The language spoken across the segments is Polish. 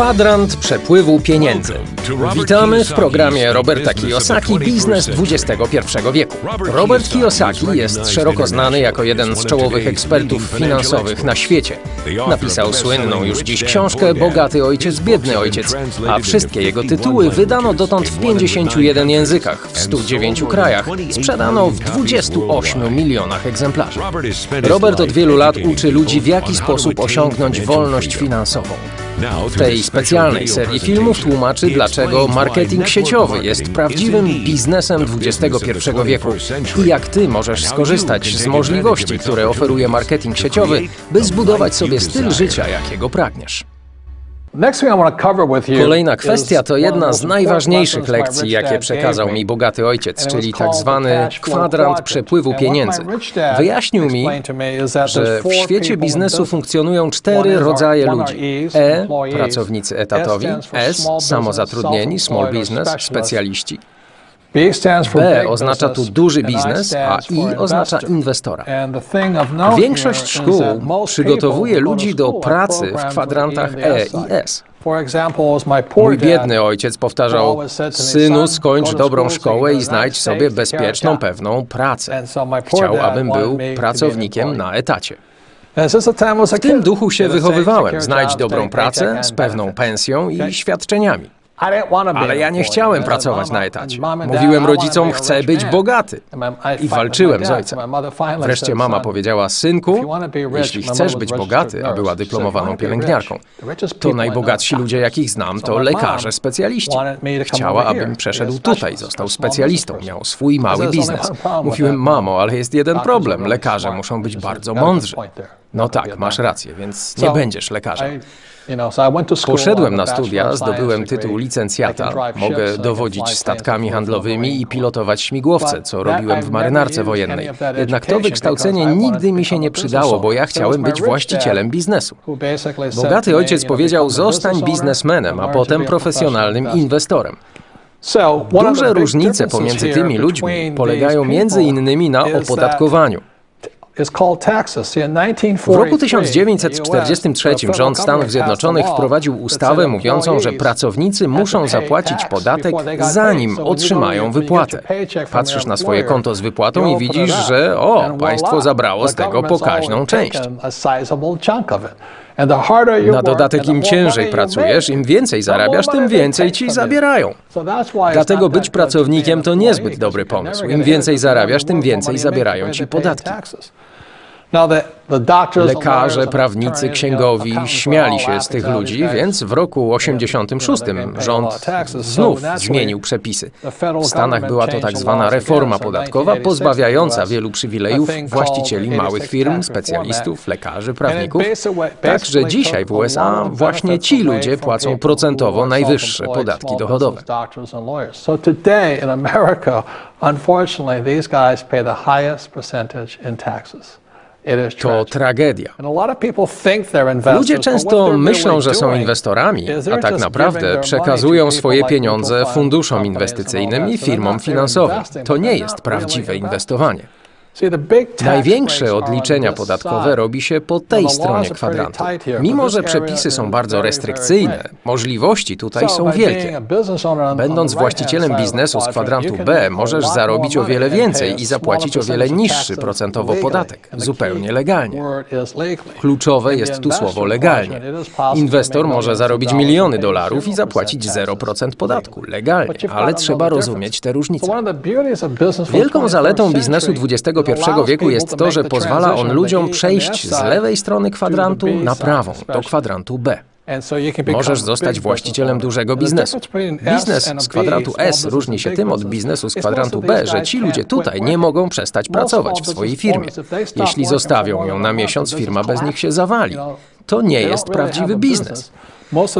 Kwadrant przepływu pieniędzy. Witamy w programie Roberta Kiyosaki Biznes XXI wieku. Robert Kiyosaki jest szeroko znany jako jeden z czołowych ekspertów finansowych na świecie. Napisał słynną już dziś książkę Bogaty ojciec, biedny ojciec, a wszystkie jego tytuły wydano dotąd w 51 językach, w 109 krajach. Sprzedano w 28 milionach egzemplarzy. Robert od wielu lat uczy ludzi w jaki sposób osiągnąć wolność finansową. W tej specjalnej serii filmów tłumaczy, dlaczego marketing sieciowy jest prawdziwym biznesem XXI wieku. I jak ty możesz skorzystać z możliwości, które oferuje marketing sieciowy, by zbudować sobie styl życia, jakiego pragniesz. Kolejna kwestia to jedna z najważniejszych lekcji, jakie przekazał mi bogaty ojciec, czyli tak zwany kwadrant przepływu pieniędzy. Wyjaśnił mi, że w świecie biznesu funkcjonują cztery rodzaje ludzi. E – pracownicy etatowi, S – samozatrudnieni, small business, specjaliści. B oznacza tu duży biznes, a I oznacza inwestora. Większość szkół przygotowuje ludzi do pracy w kwadrantach E i S. Mój biedny ojciec powtarzał: Synu, skończ dobrą szkołę i znajdź sobie bezpieczną, pewną pracę. Chciał, abym był pracownikiem na etacie. W tym duchu się wychowywałem. Znajdź dobrą pracę z pewną pensją i świadczeniami. Ale ja nie chciałem pracować na etacie. Mówiłem rodzicom, chcę być bogaty. I walczyłem z ojcem. Wreszcie mama powiedziała, synku, jeśli chcesz być bogaty, a była dyplomowaną pielęgniarką, to najbogatsi ludzie, jakich znam, to lekarze specjaliści. Chciała, abym przeszedł tutaj, został specjalistą, miał swój mały biznes. Mówiłem, mamo, ale jest jeden problem. Lekarze muszą być bardzo mądrzy. No tak, masz rację, więc nie będziesz lekarzem. Poszedłem na studia, zdobyłem tytuł licencjata, mogę dowodzić statkami handlowymi i pilotować śmigłowce, co robiłem w marynarce wojennej. Jednak to wykształcenie nigdy mi się nie przydało, bo ja chciałem być właścicielem biznesu. Bogaty ojciec powiedział, zostań biznesmenem, a potem profesjonalnym inwestorem. Duże różnice pomiędzy tymi ludźmi polegają między innymi na opodatkowaniu. W roku 1943 rząd Stanów Zjednoczonych wprowadził ustawę mówiącą, że pracownicy muszą zapłacić podatek, zanim otrzymają wypłatę. Patrzysz na swoje konto z wypłatą i widzisz, że o, państwo zabrało z tego pokaźną część. Na dodatek im ciężej pracujesz, im więcej zarabiasz, tym więcej ci zabierają. Dlatego być pracownikiem to niezbyt dobry pomysł. Im więcej zarabiasz, tym więcej zabierają ci podatki. Lekarze, prawnicy, księgowi śmiali się z tych ludzi, więc w roku 86 rząd znów zmienił przepisy. W Stanach była to tak zwana reforma podatkowa, pozbawiająca wielu przywilejów właścicieli małych firm, specjalistów, lekarzy, prawników. Także dzisiaj w USA właśnie ci ludzie płacą procentowo najwyższe podatki dochodowe. Unfortunately, these guys pay the highest percentage in taxes. To tragedia. Ludzie często myślą, że są inwestorami, a tak naprawdę przekazują swoje pieniądze funduszom inwestycyjnym i firmom finansowym. To nie jest prawdziwe inwestowanie. Największe odliczenia podatkowe robi się po tej stronie kwadrantu. Mimo, że przepisy są bardzo restrykcyjne, możliwości tutaj są wielkie. Będąc właścicielem biznesu z kwadrantu B, możesz zarobić o wiele więcej i zapłacić o wiele niższy procentowo podatek, zupełnie legalnie. Kluczowe jest tu słowo legalnie. Inwestor może zarobić miliony dolarów i zapłacić 0% podatku, legalnie, ale trzeba rozumieć te różnice. Wielką zaletą biznesu XXI wieku jest to, że pozwala on ludziom przejść z lewej strony kwadrantu na prawą, do kwadrantu B. Możesz zostać właścicielem dużego biznesu. Biznes z kwadrantu S różni się tym od biznesu z kwadrantu B, że ci ludzie tutaj nie mogą przestać pracować w swojej firmie. Jeśli zostawią ją na miesiąc, firma bez nich się zawali. To nie jest prawdziwy biznes.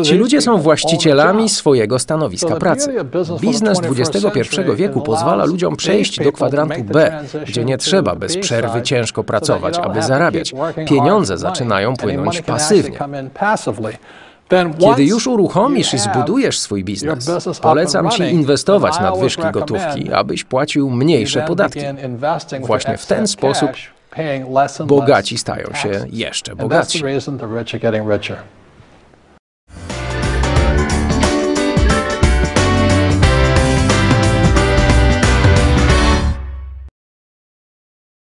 Ci ludzie są właścicielami swojego stanowiska pracy. Biznes XXI wieku pozwala ludziom przejść do kwadrantu B, gdzie nie trzeba bez przerwy ciężko pracować, aby zarabiać. Pieniądze zaczynają płynąć pasywnie. Kiedy już uruchomisz i zbudujesz swój biznes, polecam Ci inwestować nadwyżki gotówki, abyś płacił mniejsze podatki. Właśnie w ten sposób bogaci stają się jeszcze bogatsi.